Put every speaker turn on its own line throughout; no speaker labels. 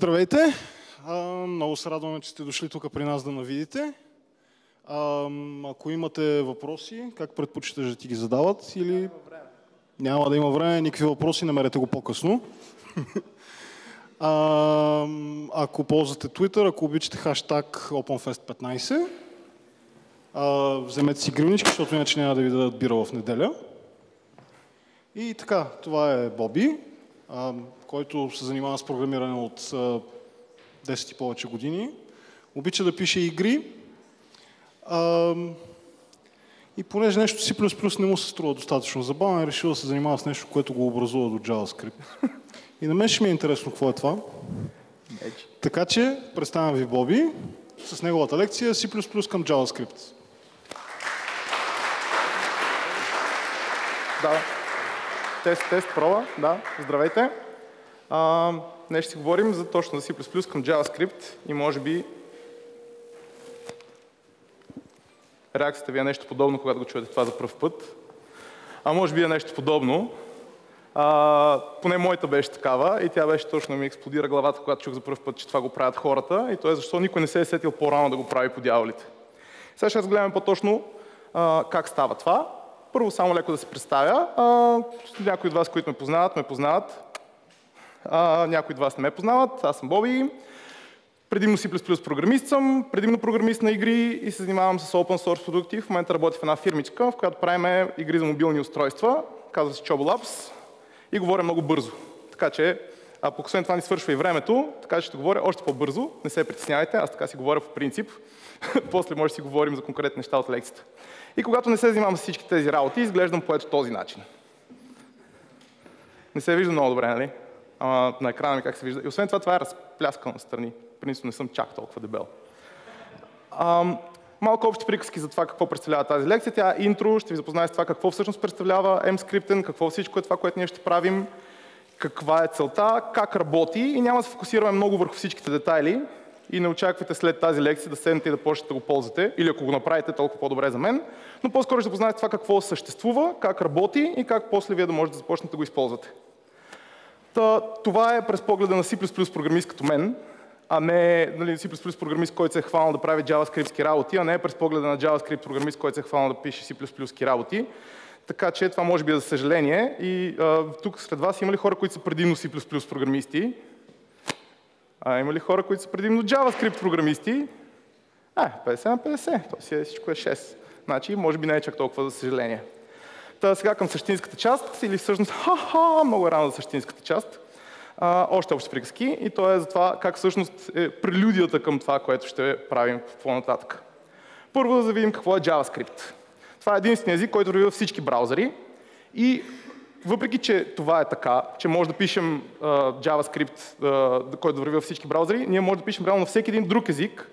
Здравейте! Много се радваме, че сте дошли тук при нас да навидите. Ако имате въпроси, как предпочиташ да ти ги задават? Или... Няма да има време, никакви въпроси, намерете го по-късно. ако ползвате Twitter, ако обичате хаштаг OpenFest15, а, вземете си гривнички, защото иначе няма да ви дадат бира в неделя. И така, това е Боби, който се занимава с програмиране от а, 10 и повече години. Обича да пише игри. И понеже нещо C++ не му се струва достатъчно забавно, е решил да се занимава с нещо, което го образува до JavaScript. И на мен ще ми е интересно какво е това. Така че представям ви Боби с неговата лекция C++ към JavaScript.
Да. Тест, тест, проба. Да. Здравейте. А, днес ще си говорим за точно за C++ към JavaScript и може би реакцията ви е нещо подобно, когато го чуете това за първ път. А може би е нещо подобно. А, поне моята беше такава и тя беше точно ми експлодира главата, когато чух за първ път, че това го правят хората и то е защо никой не се е сетил по-рано да го прави по дяволите. Сега ще разгледаме по-точно как става това. Първо само леко да се представя. А, някои от вас, които ме познават, ме познават. А, някои от вас не ме познават. Аз съм Боби. Предимно C++ програмист съм, предимно програмист на игри и се занимавам с open source продукти. В момента работя в една фирмичка, в която правим игри за мобилни устройства. Казва се Chobo Labs и говоря много бързо. Така че, а пък освен това ни свършва и времето, така че ще говоря още по-бързо. Не се притеснявайте, аз така си говоря по принцип. После може да си говорим за конкретни неща от лекцията. И когато не се занимавам с всички тези работи, изглеждам по ето този начин. Не се вижда много добре, нали? На екрана ми как се вижда. И освен това, това е разпляскано страни. Принципно не съм чак толкова дебел. Малко общи приказки за това какво представлява тази лекция. Тя е интро, ще ви запозная с това какво всъщност представлява MScripten, какво всичко е това, което ние ще правим, каква е целта, как работи и няма да се фокусираме много върху всичките детайли и не очаквайте след тази лекция да седнете и да почнете да го ползвате, или ако го направите, толкова по-добре за мен, но по-скоро ще запознаете това какво съществува, как работи и как после вие да можете да започнете да го използвате. Та, това е през погледа на C++ програмист като мен, а не нали, C++ програмист, който се е хванал да прави JavaScript работи, а не през погледа на JavaScript програмист, който се е хванал да пише C++ работи. Така че това може би е за съжаление. И а, тук сред вас има ли хора, които са предимно C++ програмисти? А има ли хора, които са предимно JavaScript програмисти? А, 50 на 50. То си е, всичко е 6. Значи, може би не е чак толкова за съжаление. Та сега към същинската част, или всъщност, ха-ха, много е рано за същинската част. А, още общи приказки и то е за това как всъщност е прелюдията към това, което ще правим по-нататък. Първо да видим какво е JavaScript. Това е единствения език, който върви във всички браузъри и въпреки, че това е така, че може да пишем uh, JavaScript, uh, който да върви във всички браузъри, ние може да пишем реално на всеки един друг език,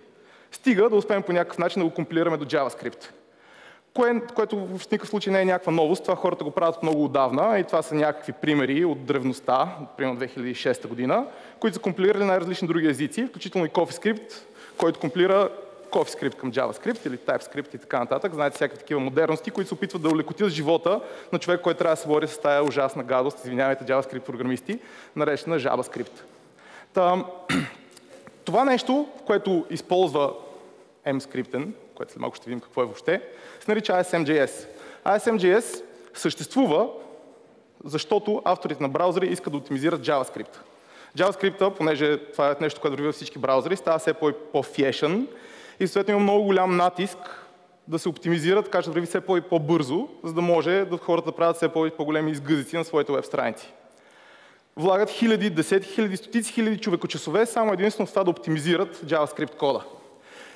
стига да успеем по някакъв начин да го компилираме до JavaScript. Кое, което в никакъв случай не е някаква новост, това хората го правят много отдавна и това са някакви примери от древността, примерно 2006 година, които са компилирали най-различни други езици, включително и CoffeeScript, който компилира CoffeeScript към JavaScript или TypeScript и така нататък. Знаете всякакви такива модерности, които се опитват да улекотят живота на човек, който трябва да се бори с тази ужасна гадост, извинявайте, JavaScript програмисти, наречена JavaScript. Та, това нещо, което използва MScripten, което след малко ще видим какво е въобще, се нарича ASMJS. ASMJS съществува, защото авторите на браузъри искат да оптимизират JavaScript. JavaScript, понеже това е нещо, което върви във всички браузъри, става все по-фешен и съответно има много голям натиск да се оптимизират, така че да върви все по-бързо, за да може да хората да правят все по-големи изгъзици на своите веб страници. Влагат хиляди, десетки хиляди, стотици хиляди човекочасове само единствено в това да оптимизират JavaScript кода.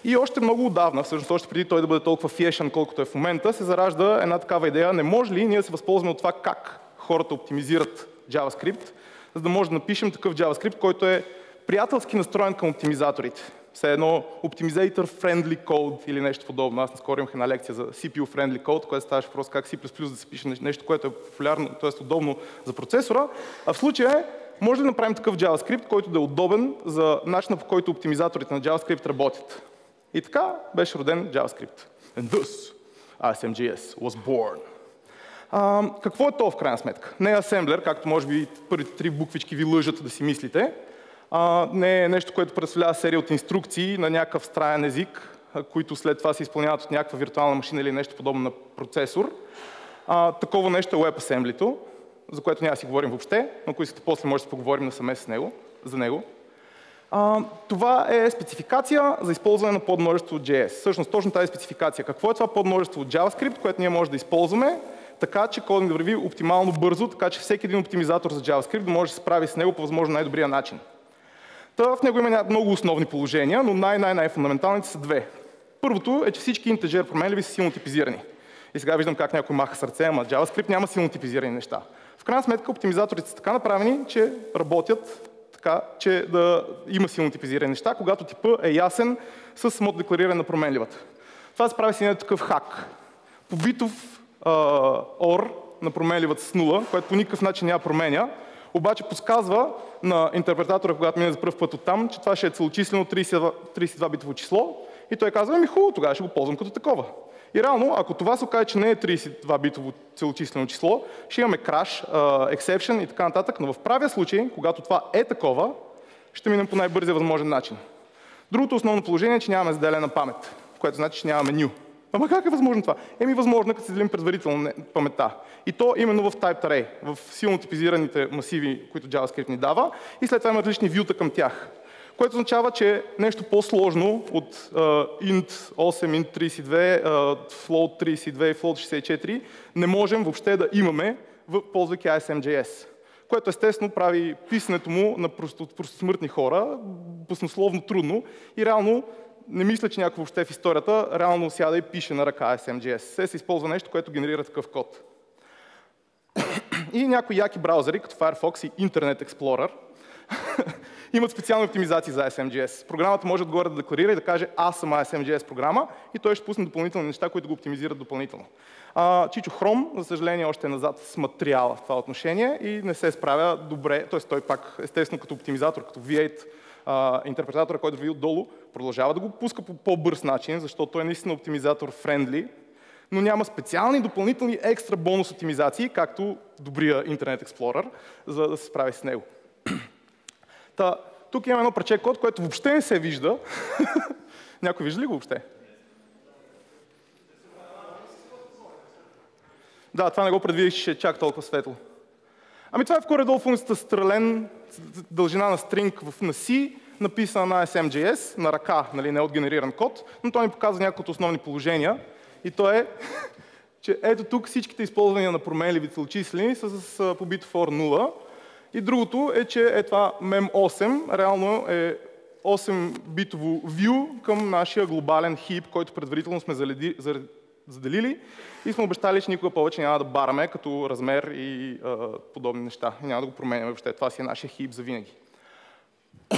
И още много отдавна, всъщност още преди той да бъде толкова фешен, колкото е в момента, се заражда една такава идея. Не може ли ние да се възползваме от това как хората оптимизират JavaScript, за да може да напишем такъв JavaScript, който е приятелски настроен към оптимизаторите. Все едно Optimizator Friendly Code или нещо подобно. Аз наскоро имах една лекция за CPU Friendly Code, която ставаше просто как C++ да се пише нещо, което е популярно, т.е. удобно за процесора. А в случая може да направим такъв JavaScript, който да е удобен за начина по който оптимизаторите на JavaScript работят. И така беше роден JavaScript. And thus, ASMJS was born. А, какво е то в крайна сметка? Не е асемблер, както може би първите три буквички ви лъжат да си мислите, а, не е нещо, което представлява серия от инструкции на някакъв странен език, които след това се изпълняват от някаква виртуална машина или нещо подобно на процесор. А, такова нещо е WebAssembly, за което няма да си говорим въобще, но ако искате после може да поговорим насаме с него, за него. А, това е спецификация за използване на подмножество от JS. Всъщност точно тази спецификация. Какво е това подмножество от JavaScript, което ние може да използваме, така че кодинг да върви оптимално бързо, така че всеки един оптимизатор за JavaScript да може да се справи с него по възможно най-добрия начин. Та в него има много основни положения, но най-най-най-фундаменталните са две. Първото е, че всички интеджер променливи са силно типизирани. И сега виждам как някой маха сърце, ама JavaScript няма силно типизирани неща. В крайна сметка оптимизаторите са така направени, че работят така, че да има силно типизирани неща, когато типа е ясен с мод деклариране на променливата. Това се прави с един такъв хак. По битов OR на променливата с нула, което по никакъв начин няма променя, обаче подсказва на интерпретатора, когато мине за първ път от там, че това ще е целочислено 32, 32 битово число и той казва, ами хубаво, тогава ще го ползвам като такова. И реално, ако това се окаже, че не е 32-битово целочислено число, ще имаме краш, exception и така нататък, но в правия случай, когато това е такова, ще минем по най-бързия възможен начин. Другото основно положение е, че нямаме заделена памет, което значи, че нямаме new. Ама как е възможно това? Еми възможно, като се делим предварително паметта. И то именно в Type Array, в силно типизираните масиви, които JavaScript ни дава, и след това има различни вюта към тях което означава, че нещо по-сложно от uh, int 8, int 32, uh, float 32 и float 64 не можем въобще да имаме, ползвайки ASM.js. Което естествено прави писането му на просто, смъртни хора баснословно трудно и реално не мисля, че някой въобще в историята реално сяда и пише на ръка ASM.js. Се се използва нещо, което генерира такъв код. И някои яки браузъри, като Firefox и Internet Explorer, имат специални оптимизации за SMGS. Програмата може отгоре да декларира и да каже аз съм SMGS програма и той ще пусне допълнителни неща, които го оптимизират допълнително. А, Чичо Хром, за съжаление, още е назад с материала в това отношение и не се справя добре, т.е. той пак, естествено, като оптимизатор, като V8, а, интерпретатора, който ви отдолу, продължава да го пуска по по-бърз начин, защото той е наистина оптимизатор френдли, но няма специални допълнителни екстра бонус оптимизации, както добрия Internet Explorer, за да се справи с него. Та, тук има едно парче код, което въобще не се вижда. Някой вижда ли го въобще? Да, това не го предвидих, че е чак толкова светло. Ами това е в горе-долу функцията стрелен, дължина на стринг в, на C, написана на SMJS, на ръка, нали, не от генериран код, но той ми показва някои от основни положения. И то е, че ето тук всичките използвания на променливи целочислени са с побит for 0, и другото е, че е това mem8 реално е 8-битово view към нашия глобален хип, който предварително сме заледи, заделили и сме обещали, че никога повече няма да бараме като размер и а, подобни неща. Няма да го променяме въобще. Това си е нашия хип за винаги.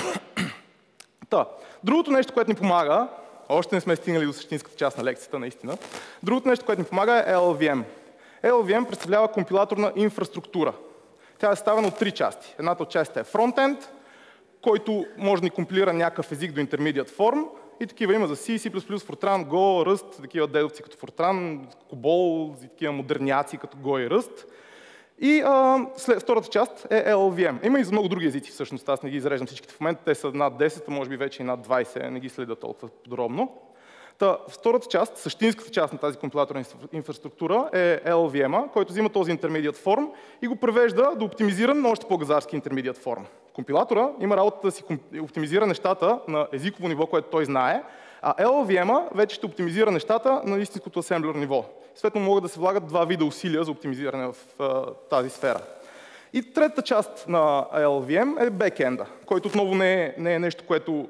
Та, другото нещо, което ни помага, още не сме стигнали до същинската част на лекцията, наистина. Другото нещо, което ни помага е LLVM. LLVM представлява компилаторна инфраструктура. Тя е ставена от три части. Едната от частите е фронтенд, който може да ни компилира някакъв език до intermediate form, и такива има за C, C++, Fortran, Go, Rust, такива дедовци като Fortran, COBOL, и такива модерняци като Go и Rust. И а, след, втората част е LLVM. Има и за много други езици всъщност, аз не ги изреждам всичките в момента, те са над 10, може би вече и над 20, не ги следа толкова подробно. Та, втората част, същинската част на тази компилаторна инфраструктура е LLVM, който взима този intermediate form и го превежда до оптимизиран на още по-газарски intermediate form. Компилатора има работа да си оптимизира нещата на езиково ниво, което той знае, а LLVM вече ще оптимизира нещата на истинското асемблер ниво. Светно могат да се влагат два вида усилия за оптимизиране в а, тази сфера. И третата част на LLVM е бекенда, който отново не е, не е нещо, което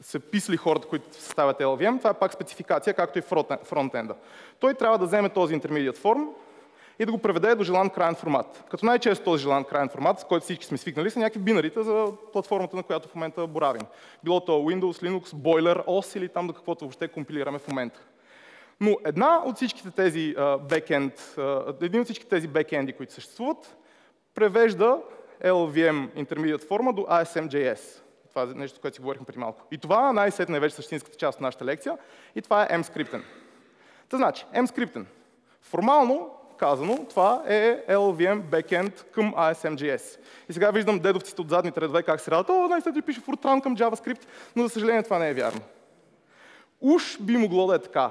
са писали хората, които съставят LVM, това е пак спецификация, както и фронтенда. Той трябва да вземе този intermediate form и да го преведе до желан крайен формат. Като най-често този желан крайен формат, с който всички сме свикнали, са някакви бинарите за платформата, на която в момента боравим. Било то Windows, Linux, Boiler, OS или там до каквото въобще компилираме в момента. Но една от всичките тези бекенд, един от всички тези бекенди, които съществуват, превежда LVM intermediate форма до ASM.js. Това е нещо, което си говорихме преди малко. И това най-сетне е вече същинската част от нашата лекция. И това е mscripten. Та значи, mscripten. Формално казано, това е LLVM backend към ASMJS. И сега виждам дедовците от задните редове как се радват, о, най-след пише Fortran към JavaScript, но за съжаление това не е вярно. Уж би могло да е така.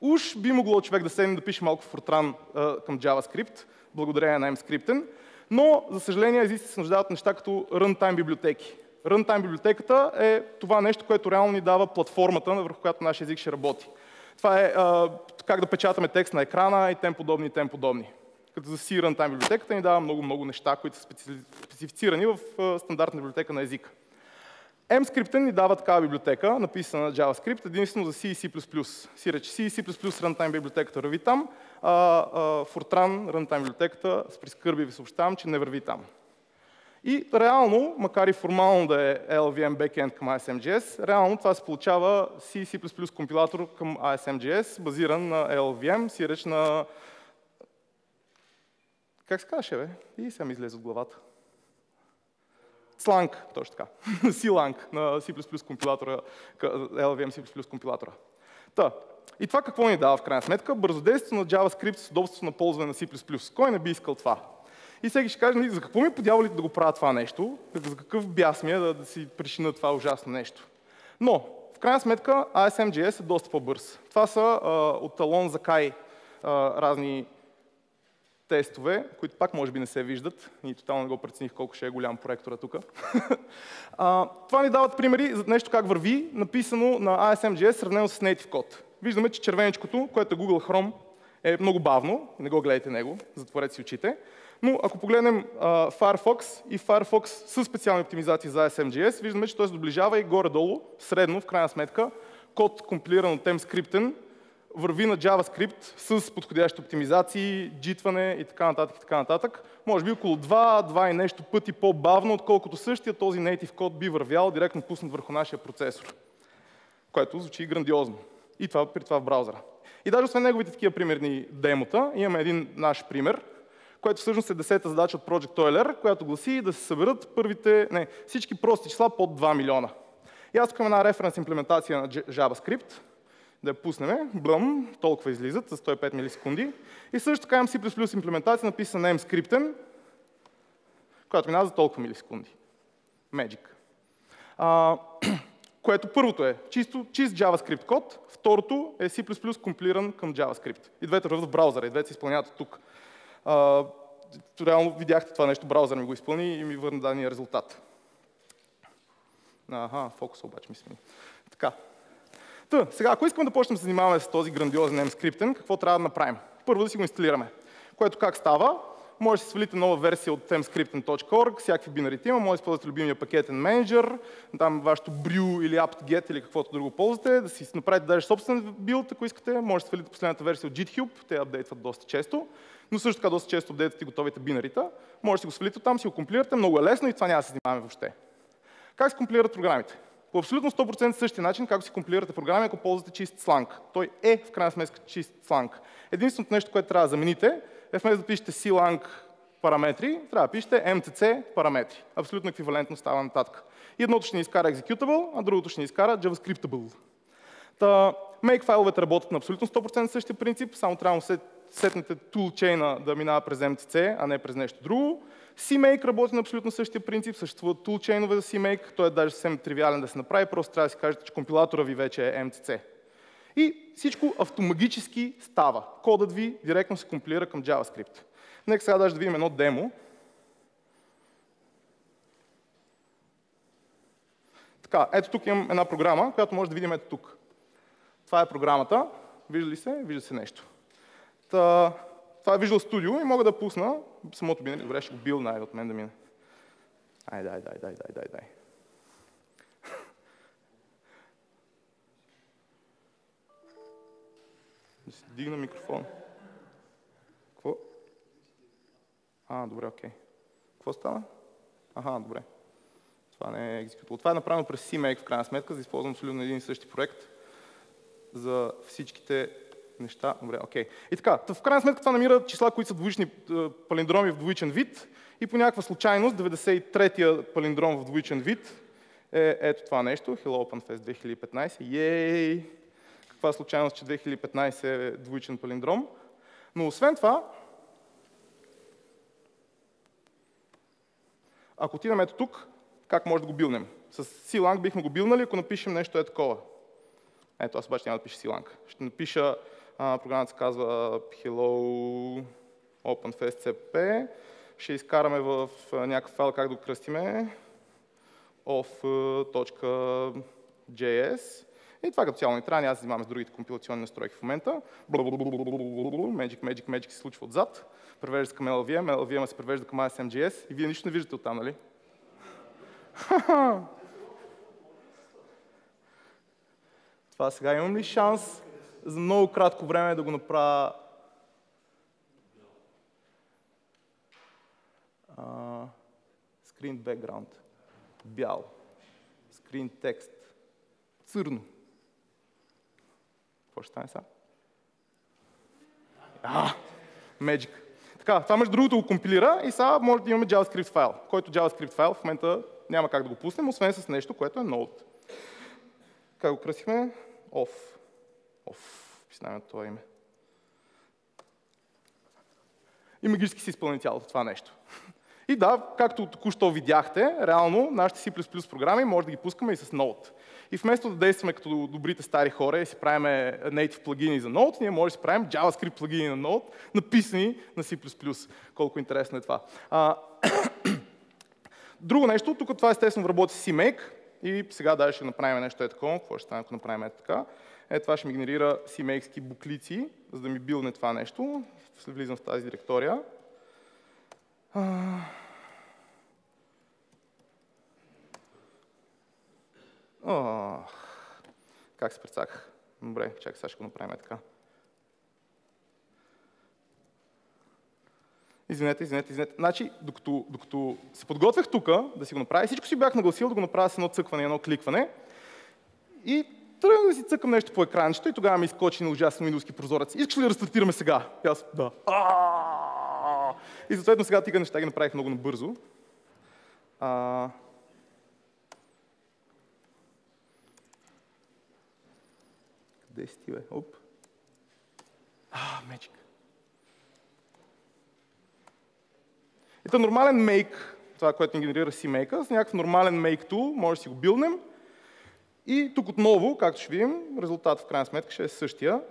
Уж би могло човек да седне да пише малко Fortran а, към JavaScript, благодарение на MScripten, но за съжаление езиците се нуждаят от неща като runtime библиотеки. Runtime библиотеката е това нещо, което реално ни дава платформата, върху която нашия език ще работи. Това е а, как да печатаме текст на екрана и тем подобни, и тем подобни. Като за C Runtime библиотеката ни дава много-много неща, които са специфицирани в а, стандартна библиотека на езика. MScript ни дава такава библиотека, написана на JavaScript, единствено за C и C++. Си рече C и C++ runtime библиотеката върви там, а, а Fortran runtime библиотеката с прискърби ви съобщавам, че не върви там. И реално, макар и формално да е LVM backend към ASMJS, реално това се получава C компилатор към ASMJS, базиран на LVM, си реч на... Как се казваше, бе? И сега ми излезе от главата. Slang, точно така. C-Lang на C++ компилатора, LVM C++ компилатора. Та, и това какво ни дава в крайна сметка? Бързодействие на JavaScript с удобството на ползване на C++. Кой не би искал това? И всеки ще каже, нали, за какво ми подявалите да го правя това нещо? За какъв бяс ми е да, да си причина това ужасно нещо? Но, в крайна сметка, ASMJS е доста по-бърз. Това са а, от талон за Кай разни тестове, които пак може би не се виждат и тотално не го прецених колко ще е голям проектора тук. това ни дават примери за нещо как върви, написано на ASMJS, сравнено с native код. Виждаме, че червеничкото, което е Google Chrome, е много бавно, не го гледайте него, затворете си очите. Но ако погледнем uh, Firefox и Firefox с специални оптимизации за SMGS, виждаме, че той се доближава и горе-долу, средно, в крайна сметка, код компилиран от MScripten, върви на JavaScript с подходящи оптимизации, джитване и така нататък, и така нататък. Може би около 2, 2 и нещо пъти по-бавно, отколкото същия този native код би вървял директно пуснат върху нашия процесор. Което звучи грандиозно. И това при това в браузъра. И даже освен неговите такива примерни демота, имаме един наш пример, което всъщност е десета задача от Project Toiler, която гласи да се съберат първите, не, всички прости числа под 2 милиона. И аз тук имам една референс имплементация на JavaScript, да я пуснем, блъм, толкова излизат за 105 милисекунди. И също така имам C++ имплементация, написана на MScripten, която минава за толкова милисекунди. Magic. А, което първото е чисто, чист JavaScript код, второто е C++ компилиран към JavaScript. И двете в браузъра, и двете се изпълняват тук. А, реално видяхте това нещо, браузър ми го изпълни и ми върна дадения резултат. Аха, фокус обаче ми смени. Така. Та, сега, ако искаме да почнем да се занимаваме с този грандиозен MScripten, какво трябва да направим? Първо да си го инсталираме. Което как става? Може да си свалите нова версия от mscripten.org, всякакви бинарите има, може да използвате любимия пакетен менеджер, там вашето brew или apt-get или каквото друго ползвате, да си направите даже собствен билд, ако искате, може да свалите последната версия от GitHub, те апдейтват доста често, но също така доста често апдейтват и готовите бинарита. Може да си го свалите там, си го компилирате, много е лесно и това няма да се занимаваме въобще. Как се компилират програмите? По абсолютно 100% същия начин, както си компилирате програми, ако ползвате чист сланг. Той е в крайна сметка чист сланг. Единственото нещо, което трябва да замените, е вместо да пишете CLang параметри, трябва да пишете MCC параметри. Абсолютно еквивалентно става нататък. И едното ще ни изкара executable, а другото ще ни изкара JavaScriptable. Та, make файловете работят на абсолютно 100% същия принцип, само трябва да сетнете toolchain да минава през MCC, а не през нещо друго. CMake работи на абсолютно същия принцип, съществуват toolchain за CMake, той е даже съвсем тривиален да се направи, просто трябва да си кажете, че компилатора ви вече е MCC. И всичко автомагически става. Кодът ви директно се компилира към JavaScript. Нека сега даже да видим едно демо. Така, ето тук имам една програма, която може да видим ето тук. Това е програмата. Вижда ли се? Вижда се нещо. Та, това е Visual Studio и мога да пусна самото бинари. Добре, ще го бил най от мен да мине. Ай, дай, дай, дай, дай, дай, Да си дигна микрофон. Какво? А, добре, окей. Какво стана? Аха, добре. Това не е екзекютабл. Това е направено през CMake в крайна сметка, за да използвам абсолютно един и същи проект за всичките неща. Добре, окей. Okay. И така, в крайна сметка това намира числа, които са двоични е, палиндроми в двоичен вид и по някаква случайност 93-я палиндром в двоичен вид е ето това нещо, Hello Open Fest 2015. Ей! каква е случайност, че 2015 е двоичен палиндром. Но освен това, ако отидем ето тук, как може да го билнем? С C-lang бихме го билнали, ако напишем нещо е такова. Ето, аз обаче няма да пиша C-lang. Ще напиша, а, програмата се казва Hello OpenFSCP. Ще изкараме в някакъв файл как да го кръстиме. off.js и това като цяло не трябва, се занимаваме с другите компилационни настройки в момента. Magic, Magic, Magic се случва отзад. Превежда се към LVM, LVM се превежда към ASMJS и вие нищо не виждате оттам, нали? Това сега имам ли шанс за много кратко време да го направя screen background бял, screen text църно. Какво ще стане сега? А, Magic. Така, това между другото го компилира и сега може да имаме JavaScript файл, който JavaScript файл в момента няма как да го пуснем, освен с нещо, което е Node. Как го кръсихме? Off. Off. Писнаме това име. И магически се изпълни цялото това нещо. И да, както току-що видяхте, реално нашите C++ програми може да ги пускаме и с Node. И вместо да действаме като добрите стари хора и си правим native плагини за Node, ние може да си правим JavaScript плагини на Node, написани на C++. Колко интересно е това. А, Друго нещо, тук това естествено работи с CMake и сега даже ще направим нещо е такова. Какво ще стане, ако направим е така? Е, това ще ми генерира CMake буклици, за да ми билне това нещо. Влизам в тази директория. Ох, как се прецаках. Добре, чакай, сега ще го направим така. Извинете, извинете, извинете. Значи, докато, докато се подготвях тук да си го направя, всичко си бях нагласил да го направя с едно цъкване, едно кликване. И тръгнах да си цъкам нещо по екранчето и тогава ми изкочи на ужасно минуски прозорец. Искаш ли да рестартираме сега? И аз, да. И съответно сега тига неща ги направих много набързо. А... Къде си ти, бе? Оп. А, Magic. Ето нормален make, това, което ни генерира CMake, с някакъв нормален make tool, може да си го билнем. И тук отново, както ще видим, резултатът в крайна сметка ще е същия.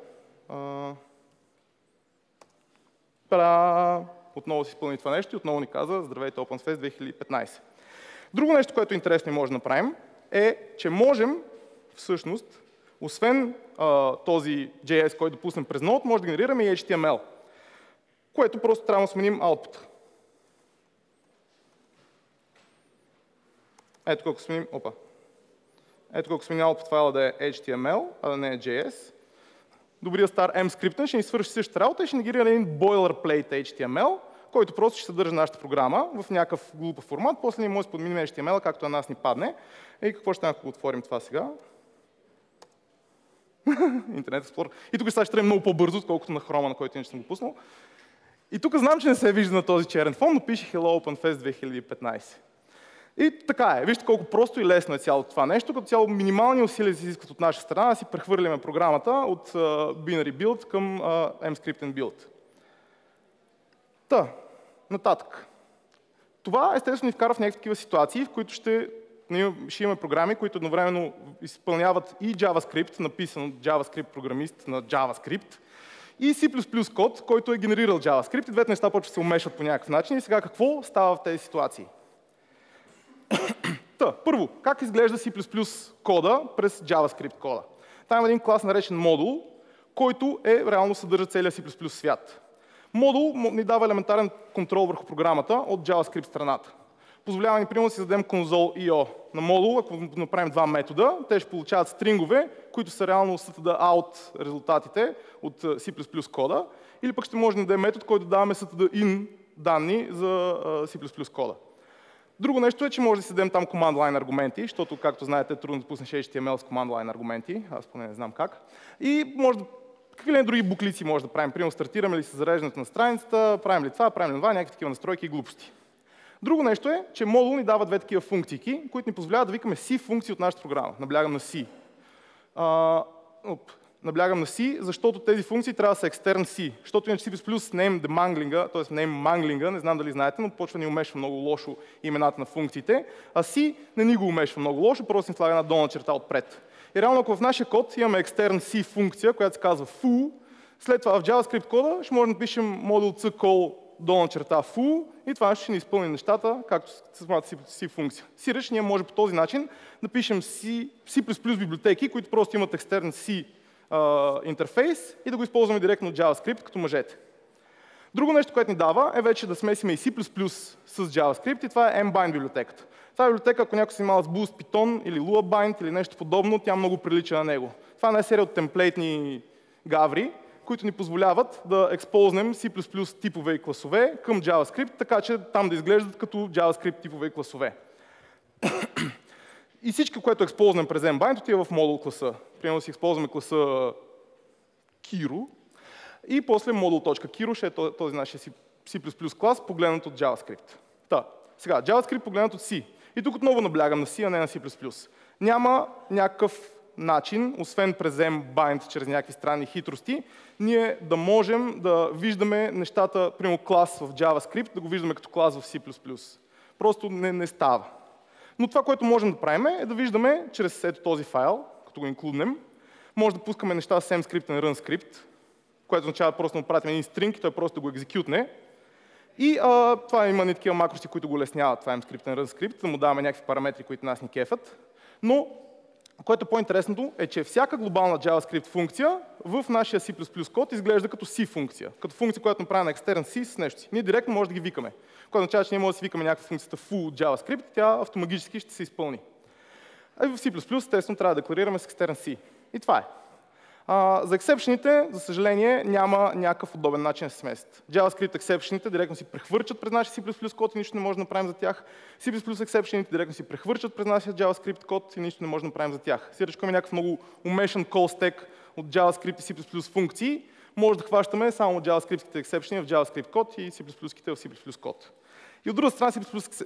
Пара! Отново си изпълни това нещо и отново ни каза Здравейте OpenFest 2015. Друго нещо, което е интересно и може да направим, е, че можем всъщност, освен а, този JS, който да пуснем през Node, може да генерираме и HTML, което просто трябва да сменим output. Ето колко сменим, опа. Ето колко сменим output файла да е HTML, а да не е JS. Добрият стар M-скриптен ще ни свърши същата работа и ще ни генерира един boilerplate HTML, който просто ще съдържа нашата програма в някакъв глупав формат. После ние може да подминем HTML, както на нас ни падне. И какво ще ако отворим това сега? Интернет Explorer. И тук сега ще трябва много по-бързо, отколкото на хрома, на който иначе съм го пуснал. И тук знам, че не се вижда на този черен фон, но пише Hello OpenFest 2015. И така е. Вижте колко просто и лесно е цялото това нещо. Като цяло минимални усилия се изискват от наша страна да си прехвърляме програмата от uh, binary build към uh, mscripten build. Та, нататък. Това естествено ни вкара в някакви такива ситуации, в които ще, ще имаме програми, които едновременно изпълняват и JavaScript, написан от JavaScript програмист на JavaScript, и C++ код, който е генерирал JavaScript. И двете неща почват да се умешат по някакъв начин. И сега какво става в тези ситуации? Та, първо, как изглежда C++ кода през JavaScript кода? Там има един клас наречен модул, който е реално съдържа целия C++ свят. Модул ни дава елементарен контрол върху програмата от JavaScript страната. Позволява ни, примерно, да си зададем console.io на модул, ако направим два метода, те ще получават стрингове, които са реално std out резултатите от C++ кода, или пък ще може да дадем метод, който даваме std in данни за C++ кода. Друго нещо е, че може да си дадем там command line аргументи, защото, както знаете, е трудно да пуснеш HTML с command line аргументи, аз поне не знам как. И може да какви ли други буклици може да правим? Примерно стартираме ли с зареждането на страницата, правим ли това, правим ли това, някакви такива настройки и глупости. Друго нещо е, че модул ни дава две такива функции, които ни позволяват да викаме C функции от нашата програма. Наблягам на оп, наблягам на C, защото тези функции трябва да са екстерн C. Защото иначе C++ name demanglinga, т.е. name manglinga, не знам дали знаете, но почва ни умешва много лошо имената на функциите, а C не ни го умешва много лошо, просто ни слага една долна черта отпред. И реално, ако в нашия код имаме екстерн C функция, която се казва foo, след това в JavaScript кода ще можем да напишем модул C call долна черта foo и това ще ни изпълни нещата, както самата C, функция. Сиреч ние може по този начин да пишем C, C++ библиотеки, които просто имат екстерн C а, интерфейс и да го използваме директно от JavaScript, като мъжете. Друго нещо, което ни дава е вече да смесиме и C++ с JavaScript и това е mbind библиотеката. Това е библиотека, ако някой се занимава с Boost Python или LuaBind или нещо подобно, тя много прилича на него. Това е серия от темплейтни гаври, които ни позволяват да експознем C++ типове и класове към JavaScript, така че там да изглеждат като JavaScript типове и класове. и всичко, което експознем през mbind, отива в модул класа. Примерно си използваме класа Kiro и после module.kiro ще е този нашия C++ клас, погледнат от JavaScript. Та, сега, JavaScript погледнат от C. И тук отново наблягам на C, а не на C++. Няма някакъв начин, освен през mbind, чрез някакви странни хитрости, ние да можем да виждаме нещата, примерно клас в JavaScript, да го виждаме като клас в C++. Просто не, не става. Но това, което можем да правим е да виждаме чрез ето този файл, като го инклюднем, може да пускаме неща с mscript на runscript, което означава просто да му пратим един стринг и той просто да го екзекютне. И а, това има не такива макроси, които го лесняват, това mscript на runscript, да му даваме някакви параметри, които нас ни кефат. Но което е по-интересното е, че всяка глобална JavaScript функция в нашия C++ код изглежда като C функция, като функция, която направи на екстерн C с нещо си. Ние директно може да ги викаме. Което означава, че ние може да си викаме някаква функцията full JavaScript, тя автоматически ще се изпълни. А в C++ естествено трябва да декларираме с екстерн C. И това е. А, за ексепшените, за съжаление, няма някакъв удобен начин да се сместят. JavaScript ексепшените директно си прехвърчат през нашия C++ код и нищо не може да направим за тях. C++ ексепшените директно си прехвърчат през нашия JavaScript код и нищо не може да направим за тях. Сиречко има някакъв много умешан call stack от JavaScript и C++ функции. Може да хващаме само JavaScript ексепшени в JavaScript код и C++ в C++ код. И от друга страна, C++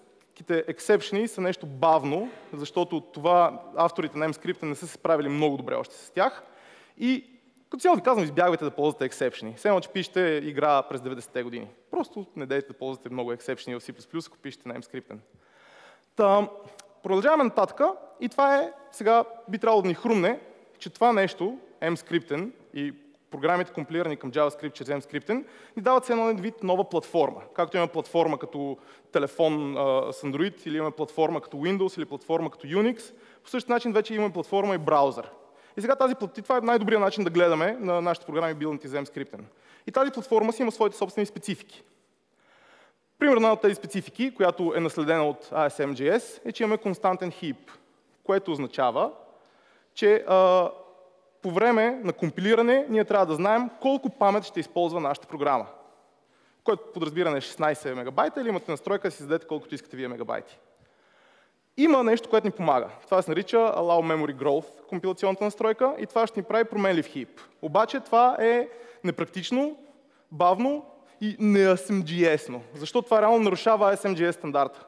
ексепшени са нещо бавно, защото това авторите на MScript не са се справили много добре още с тях. И като цяло ви казвам, избягвайте да ползвате ексепшени. Все че пишете игра през 90-те години. Просто не дейте да ползвате много ексепшени в C++, ако пишете на MScript. Та, продължаваме нататък и това е, сега би трябвало да ни хрумне, че това нещо, MScript и програмите компилирани към JavaScript чрез MScript ни дават се едно вид нова платформа. Както имаме платформа като телефон а, с Android, или имаме платформа като Windows, или платформа като Unix, по същия начин вече имаме платформа и браузър. И сега тази това е най-добрият начин да гледаме на нашите програми билнати за MScript. И тази платформа си има своите собствени специфики. Примерно от тези специфики, която е наследена от ASMJS, е, че имаме константен heap, което означава, че а, по време на компилиране ние трябва да знаем колко памет ще използва нашата програма. Което подразбиране е 16 мегабайта или имате настройка да си зададете колкото искате вие мегабайти. Има нещо, което ни помага. Това се нарича Allow Memory Growth, компилационната настройка, и това ще ни прави променлив хип. Обаче това е непрактично, бавно и не ASMGS-но, защото това реално нарушава ASMGS стандарта.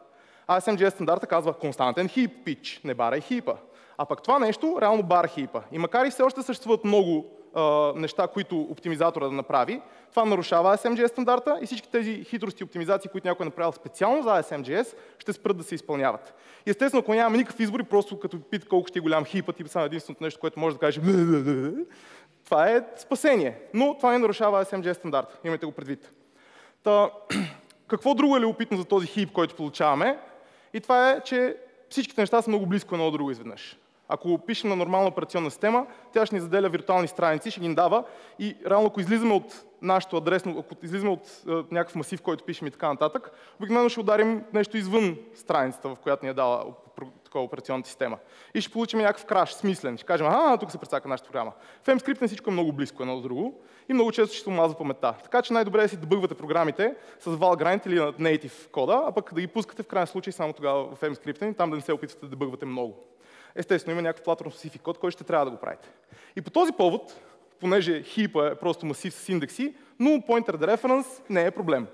ASMGS стандарта казва константен хип pitch, не барай хипа. А пък това нещо реално бара хипа. И макар и все още съществуват много неща, които оптимизатора да направи, това нарушава SMGS стандарта и всички тези хитрости оптимизации, които някой е направил специално за SMGS, ще спрат да се изпълняват. Естествено, ако нямаме никакъв избор, просто като пита колко ще е голям хипът и само единственото нещо, което може да каже това е спасение. Но това не нарушава SMGS стандарта. Имайте го предвид. Та, какво друго е любопитно за този хип, който получаваме? И това е, че всичките неща са много близко едно от друго изведнъж. Ако пишем на нормална операционна система, тя ще ни заделя виртуални страници, ще ги дава и реално ако излизаме от нашото адресно, ако излизаме от е, някакъв масив, който пишем и така нататък, обикновено ще ударим нещо извън страницата, в която ни е дала такова операционната система. И ще получим някакъв краш, смислен. Ще кажем, а, тук се прецака нашата програма. В MScript всичко е много близко едно до друго и много често ще се омазва паметта. Така че най-добре е да си дебъгвате програмите с Valgrind или на native кода, а пък да ги пускате в крайен случай само тогава в MScript и там да не се опитвате да дебъгвате много естествено има някакъв платформ specific код, който ще трябва да го правите. И по този повод, понеже хипа е просто масив с индекси, но pointer reference не е проблем.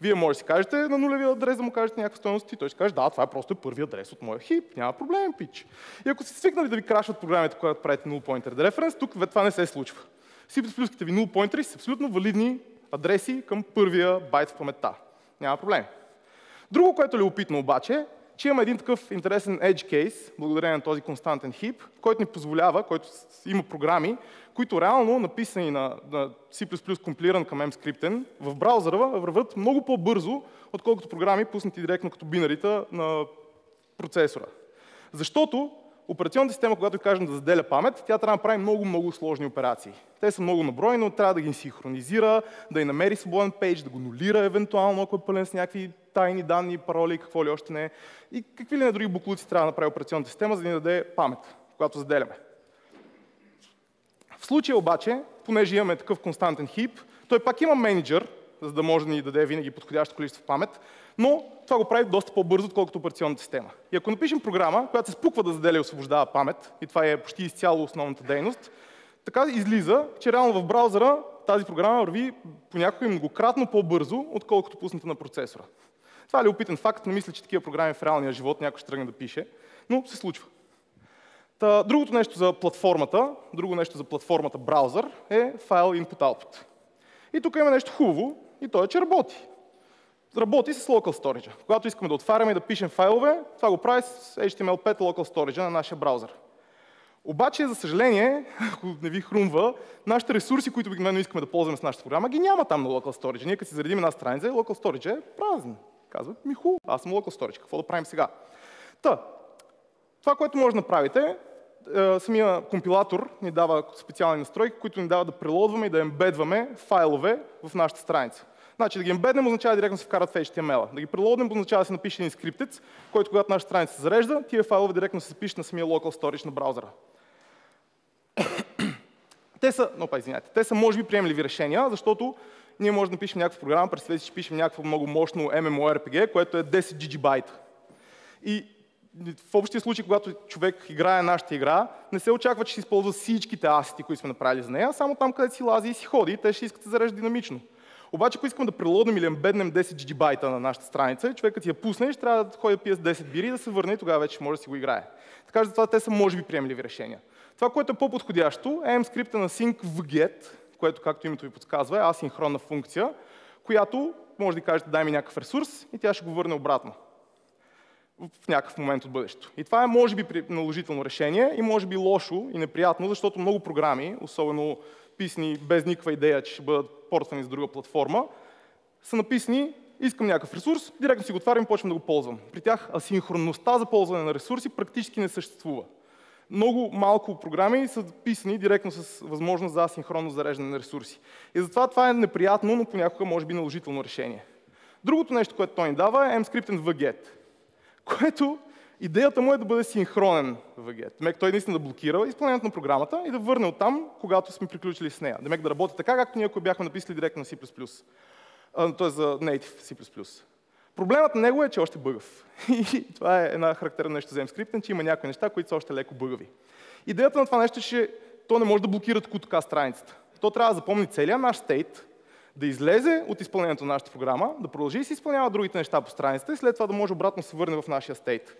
Вие може да си кажете на нулевия адрес да му кажете някаква стоеност и той ще каже, да, това е просто първи адрес от моя хип, няма проблем, пич. И ако сте свикнали да ви крашват програмите, когато правите null pointer reference, тук това не се случва. C++ ви null pointers са абсолютно валидни адреси към първия байт в паметта. Няма проблем. Друго, което е любопитно обаче, че имаме един такъв интересен edge case, благодарение на този константен хип, който ни позволява, който има програми, които реално, написани на, на C++ компилиран към mscripten, в браузъра върват много по-бързо, отколкото програми, пуснати директно като бинарита на процесора. Защото операционната система, когато кажем да заделя памет, тя трябва да прави много-много сложни операции. Те са много набройни, но трябва да ги синхронизира, да й намери свободен пейдж, да го нулира евентуално, ако е пълен с някакви тайни данни, пароли, какво ли още не. И какви ли не други буклуци трябва да направи операционната система, за да ни даде памет, когато заделяме. В случая обаче, понеже имаме такъв константен хип, той пак има менеджер, за да може да ни даде винаги подходящо количество памет, но това го прави доста по-бързо, отколкото операционната система. И ако напишем програма, която се спуква да заделя и освобождава памет, и това е почти изцяло основната дейност, така излиза, че реално в браузъра тази програма върви понякога и многократно по-бързо, отколкото пусната на процесора. Това е любопитен факт, не мисля, че такива програми в реалния живот някой ще тръгне да пише, но се случва. Та, другото нещо за платформата, друго нещо за платформата браузър е файл input-output. И тук има нещо хубаво, и то е, че работи. Работи с local storage. Когато искаме да отваряме и да пишем файлове, това го прави с HTML5 local storage на нашия браузър. Обаче, за съжаление, ако не ви хрумва, нашите ресурси, които обикновено искаме да ползваме с нашата програма, ги няма там на local storage. Ние като си заредим една страница, local storage е празен. Казват, ми хубаво, аз съм local storage, какво да правим сега? Та, това, което може да направите, самия компилатор ни дава специални настройки, които ни дават да прелодваме и да ембедваме файлове в нашата страница. Значи да ги ембеднем означава директно се вкарат в HTML. Да ги прелоднем означава да се напише един скриптец, който когато нашата страница се зарежда, тия файлове директно се пишат на самия local storage на браузъра. те са, но па, извиняйте, те са може би приемливи решения, защото ние можем да напишем някаква програма, представете че пишем някакво много мощно MMORPG, което е 10 GB. И в общия случай, когато човек играе нашата игра, не се очаква, че ще използва всичките асети, които сме направили за нея, само там, където си лази и си ходи, те ще искат да се зареждат динамично. Обаче, ако искам да прелоднем или ембеднем 10 GB на нашата страница, човекът я пусне, ще трябва да ходи да пие с 10 бири и да се върне и тогава вече може да си го играе. Така че това те са може би приемливи решения. Това, което е по-подходящо, е скрипта на sync което, както името ви подсказва, е асинхронна функция, която може да кажете дай ми някакъв ресурс и тя ще го върне обратно в някакъв момент от бъдещето. И това е може би наложително решение и може би лошо и неприятно, защото много програми, особено писани без никаква идея, че ще бъдат портвани с друга платформа, са написани, искам някакъв ресурс, директно си го отварям и почвам да го ползвам. При тях асинхронността за ползване на ресурси практически не съществува. Много малко програми са писани директно с възможност за асинхронно зареждане на ресурси. И затова това е неприятно, но понякога може би наложително решение. Другото нещо, което той ни дава е mscript vget което идеята му е да бъде синхронен VGET. Демек той наистина да блокира изпълнението на програмата и да върне оттам, когато сме приключили с нея. Демек да работи така, както ние ако бяхме написали директно на C++. Т.е. за native C++. Проблемът на него е, че е още бъгъв. И това е една характерна нещо за MScript, че има някои неща, които са още леко бъгави. Идеята на това нещо е, че то не може да блокира тук така страницата. То трябва да запомни целият наш стейт, да излезе от изпълнението на нашата програма, да продължи и се изпълнява другите неща по страницата и след това да може обратно да се върне в нашия стейт.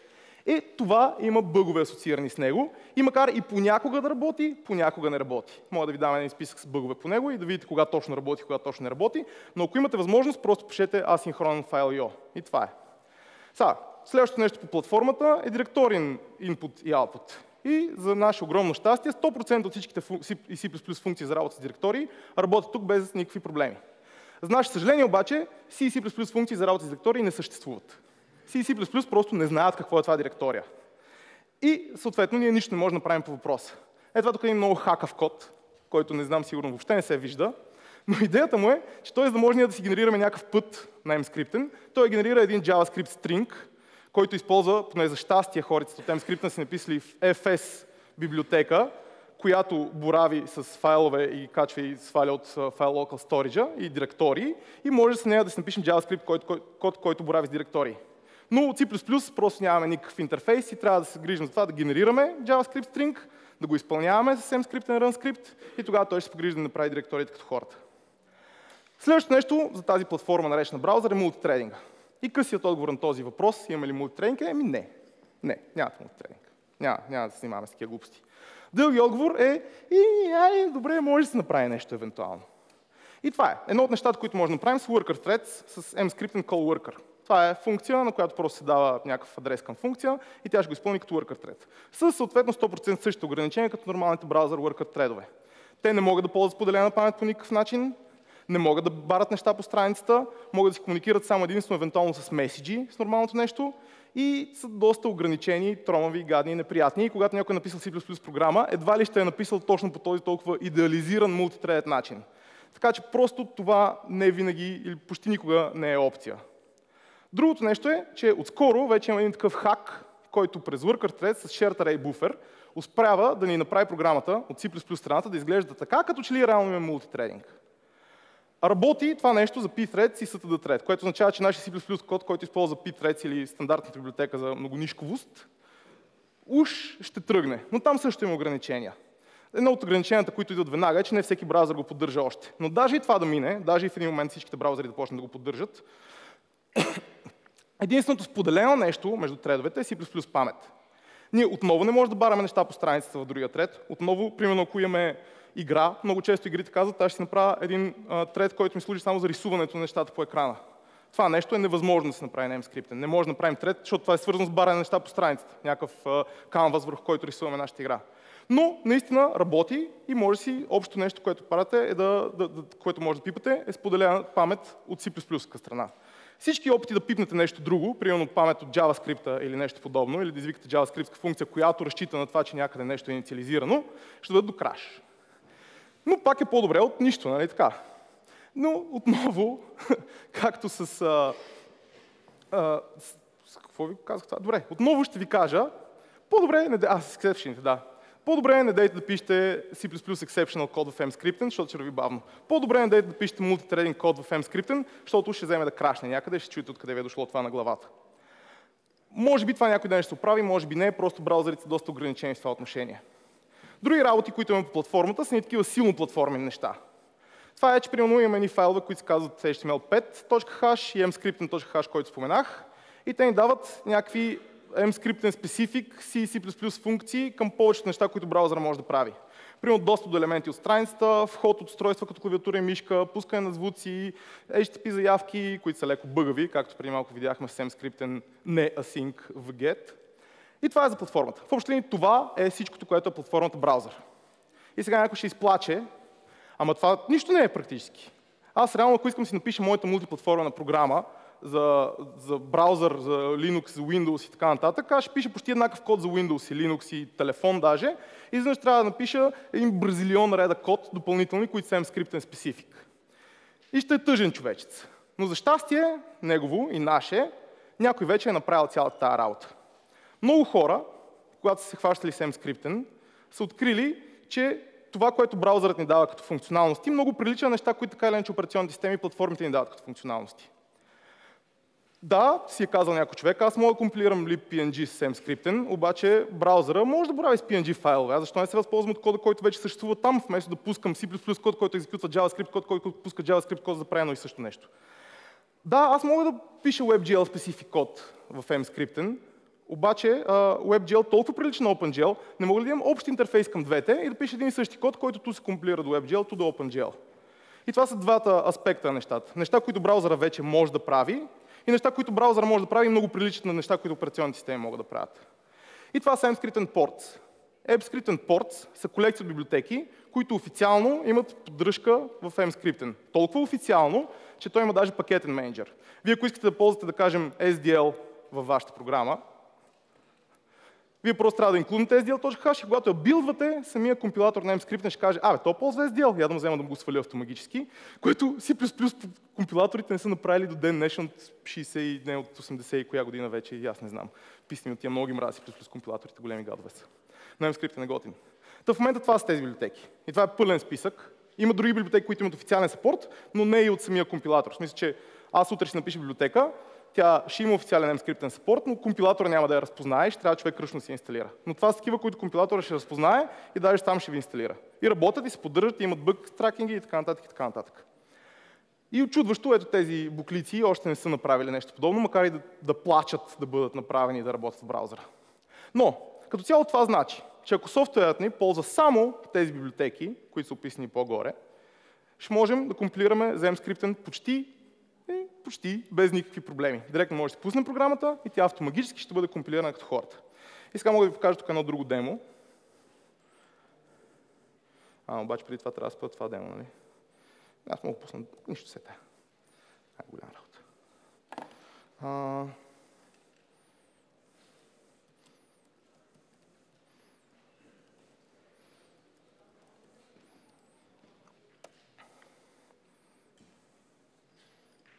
И това има бъгове асоциирани с него и макар и понякога да работи, понякога не работи. Мога да ви дам един списък с бъгове по него и да видите кога точно работи, кога точно не работи, но ако имате възможност, просто пишете асинхронен файл .io. И това е. Сега, следващото нещо по платформата е директорин input и output. И за наше огромно щастие, 100% от всичките C++ функции за работа с директории работят тук без никакви проблеми. За наше съжаление обаче, C и C++ функции за работа с директории не съществуват. C и C++ просто не знаят какво е това директория. И съответно ние нищо не можем да направим по въпроса. Ето това тук е много хакав код, който не знам сигурно въобще не се вижда, но идеята му е, че той за да може да си генерираме някакъв път на MScript, той генерира един JavaScript string, който използва, поне за щастие хорицата от MScript си написали в FS библиотека, която борави с файлове и качва и сваля от файл local storage и директории и може с нея да си напишем JavaScript код, код, който борави с директории. Но C++ просто нямаме никакъв интерфейс и трябва да се грижим за това да генерираме JavaScript string, да го изпълняваме с MScript and RunScript и тогава той ще се погрижи да направи директориите като хората. Следващото нещо за тази платформа, наречена браузър, е мултитрейдинга. И късият отговор на този въпрос, имаме ли мултитрейдинг, е, ами не. Не, нямате мултитрейдинг. Няма, няма да се занимаваме с такива глупости. Дълги отговор е, и, ай, добре, може да се направи нещо евентуално. И това е. Едно от нещата, които може да направим с worker threads, с mscript call worker. Това е функция, на която просто се дава някакъв адрес към функция и тя ще го изпълни като worker thread. С съответно 100% същото ограничение като нормалните браузър worker threadове. Те не могат да ползват споделена памет по никакъв начин, не могат да барат неща по страницата, могат да си комуникират само единствено евентуално с меседжи, с нормалното нещо и са доста ограничени, тромави, гадни и неприятни. И когато някой е написал C++ програма, едва ли ще е написал точно по този толкова идеализиран мултитредед начин. Така че просто това не винаги или почти никога не е опция. Другото нещо е, че отскоро вече има един такъв хак, който през worker thread с shared array buffer успява да ни направи програмата от C++ страната да изглежда така, като че ли реално има мултитрейдинг. Работи това нещо за pthreads и std което означава, че нашия C++ код, който използва pthreads или стандартната библиотека за многонишковост, уж ще тръгне. Но там също има ограничения. Едно от ограниченията, които идват веднага е, че не всеки браузър го поддържа още. Но даже и това да мине, даже и в един момент всичките браузъри да почнат да го поддържат, единственото споделено нещо между тредовете е C++ памет. Ние отново не можем да бараме неща по страницата в другия тред. Отново, примерно, ако имаме игра, много често игрите казват, аз ще направя един а, тред, който ми служи само за рисуването на нещата по екрана. Това нещо е невъзможно да се направи на MScript. Не може да направим тред, защото това е свързано с баране на неща по страницата. Някакъв канвас, върху който рисуваме нашата игра. Но наистина работи и може си, общо нещо, което правите, е да, да, да, което може да пипате, е споделена памет от C++ страна. Всички опити да пипнете нещо друго, примерно памет от JavaScript или нещо подобно, или да извикате JavaScript функция, която разчита на това, че някъде нещо е инициализирано, ще дадат до краш. Но пак е по-добре от нищо, нали така? Но отново, както с... А, а, с какво ви казах това? Добре, отново ще ви кажа, по-добре, не, а, да. По-добре не дайте да пишете C++ exceptional код в MScripten, защото ще върви бавно. По-добре не дайте да пишете multithreading код в MScripten, защото ще вземе да крашне някъде ще чуете откъде ви е дошло това на главата. Може би това някой ден ще се оправи, може би не, просто браузърите са доста ограничени в това отношение. Други работи, които имаме по платформата, са ни такива силно платформени неща. Това е, че примерно имаме едни файлове, които се казват html5.hash и mscripten.hash, който споменах, и те ни дават някакви mscripten specific C C++ функции към повечето неща, които браузъра може да прави. Примерно достъп до елементи от страницата, вход от устройства като клавиатура и мишка, пускане на звуци, HTTP заявки, които са леко бъгави, както преди малко видяхме с mscripten не async в get. И това е за платформата. В общи линии това е всичкото, което е платформата браузър. И сега някой ще изплаче, ама това нищо не е практически. Аз реално, ако искам да си напиша моята мултиплатформена програма за, за браузър, за Linux, за Windows и така нататък, аз ще пиша почти еднакъв код за Windows и Linux и телефон даже, и изведнъж трябва да напиша един бразилион реда код допълнителни, които са скриптен специфик. И ще е тъжен човечец. Но за щастие, негово и наше, някой вече е направил цялата тази работа. Много хора, когато са се хващали с MScripten, са открили, че това, което браузърът ни дава като функционалности, много прилича на неща, които така или иначе операционните системи и платформите ни дават като функционалности. Да, си е казал някой човек, аз мога да компилирам ли PNG с MScripten, обаче браузъра може да борави с PNG файлове. Аз защо не се възползвам от кода, който вече съществува там, вместо да пускам C++ код, който екзекютва JavaScript код, който пуска JavaScript код за да прави едно и също нещо. Да, аз мога да пиша WebGL специфик код в MScripten, обаче WebGL толкова прилича на OpenGL, не мога да имам общ интерфейс към двете и да пиша един и същи код, който ту се компилира до WebGL, ту до OpenGL. И това са двата аспекта на нещата. Неща, които браузъра вече може да прави и неща, които браузъра може да прави много приличат на неща, които операционните системи могат да правят. И това са MScripten ports. MScripten ports са колекция от библиотеки, които официално имат поддръжка в MScripten. Толкова официално, че той има даже пакетен менеджер. Вие ако искате да ползвате, да кажем, SDL във вашата програма, вие просто трябва да инклюднете SDL.hash и когато я билдвате, самия компилатор на MScript ще каже, абе, то ползва SDL, я да му взема да го сваля автоматически, което C++ компилаторите не са направили до ден днешен от 60 и не от 80 и коя година вече, и аз не знам. Писни от тия много им мрази C++ компилаторите, големи гадове са. На MScript е не готин. Та в момента това са тези библиотеки. И това е пълен списък. Има други библиотеки, които имат официален сапорт, но не и от самия компилатор. В смисъл, че аз утре ще напиша библиотека, тя ще има официален MScripten support, но компилатора няма да я разпознае, ще трябва човек ръчно да си инсталира. Но това са такива, които компилатора ще разпознае и даже там ще ви инсталира. И работят и се поддържат, и имат бък тракинги и така нататък и така нататък. И очудващо, ето тези буклици още не са направили нещо подобно, макар и да, да плачат да бъдат направени и да работят в браузъра. Но, като цяло това значи, че ако софтуерът ни ползва само тези библиотеки, които са описани по-горе, ще можем да компилираме ZM почти, почти без никакви проблеми. Директно може да си пуснем програмата и тя автоматически ще бъде компилирана като хората. И сега мога да ви покажа тук едно друго демо. А, обаче преди това трябва да спра това демо, нали? Аз мога да пусна нищо се тая. Това е голяма работа. А...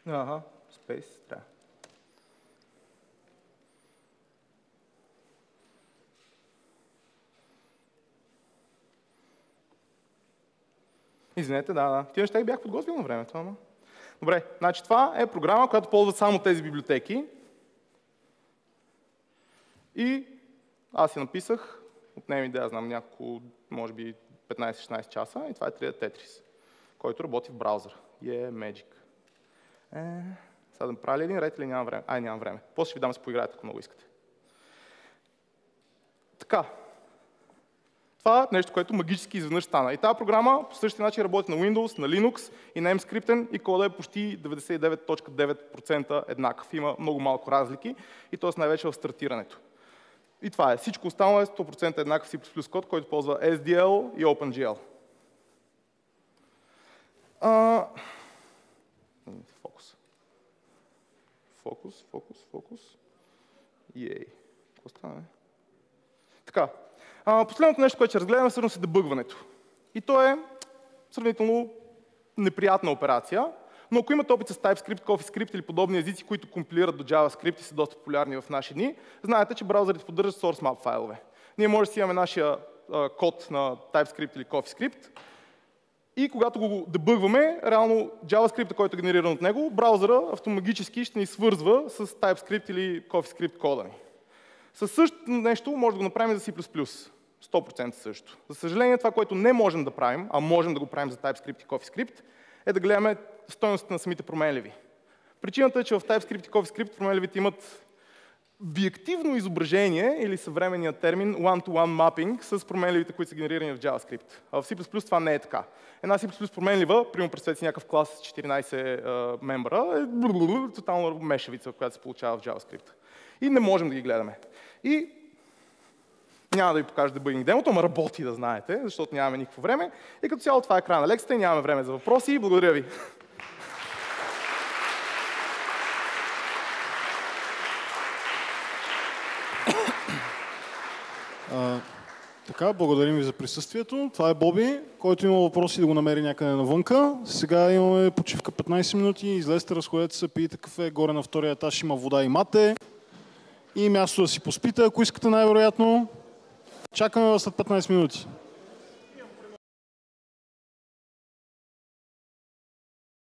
Ага, Space, трябва. Извинете, да, да. Тия неща бях подготвил на времето, ама. Добре, значи това е програма, която ползва само тези библиотеки. И аз си написах, отнеми ми да знам няколко, може би 15-16 часа, и това е 3D Tetris, който работи в браузър. Е, Magic. Е, сега да правя ли един ред или нямам време? Ай, нямам време. После ви дам се поиграете, ако много искате. Така, това е нещо, което магически изведнъж стана. И тази програма по същия начин работи на Windows, на Linux и на MScripten и кода е почти 99.9% еднакъв. Има много малко разлики и т.е. най-вече в стартирането. И това е. Всичко останало е 100% еднакъв C++ код, който ползва SDL и OpenGL. А... Фокус. Фокус, фокус, фокус. Ей. Какво стана? Така, а, последното нещо, което ще разгледаме, всъщност е дебъгването. И то е сравнително неприятна операция, но ако имате опит с TypeScript, CoffeeScript или подобни езици, които компилират до JavaScript и са доста популярни в наши дни, знаете, че браузърите поддържат source map файлове. Ние може да си имаме нашия а, код на TypeScript или CoffeeScript и когато го дебъгваме, реално JavaScript, който е генериран от него, браузъра автоматически ще ни свързва с TypeScript или CoffeeScript кода ни. Със същото нещо може да го направим за C++. 100% също. За съжаление, това, което не можем да правим, а можем да го правим за TypeScript и CoffeeScript, е да гледаме стоеностите на самите променливи. Причината е, че в TypeScript и CoffeeScript променливите имат обективно изображение или съвременният термин one-to-one mapping с променливите, които са генерирани в JavaScript. А в C++ това не е така. Една C++ променлива, примерно представете си някакъв клас с 14 uh, мембра, е тотално мешавица, която се получава в JavaScript. И не можем да ги гледаме. И няма да ви покажа дебъгинг демото, но работи да знаете, защото нямаме никакво време. И като цяло това е края на лекцията и нямаме време за въпроси. Благодаря ви.
А, така, благодарим ви за присъствието. Това е Боби, който има въпроси да го намери някъде навънка. Сега имаме почивка 15 минути. Излезте, разходете се, пиете кафе. Горе на втория етаж има вода и мате. И място да си поспите, ако искате най-вероятно. Чакаме вас след 15 минути.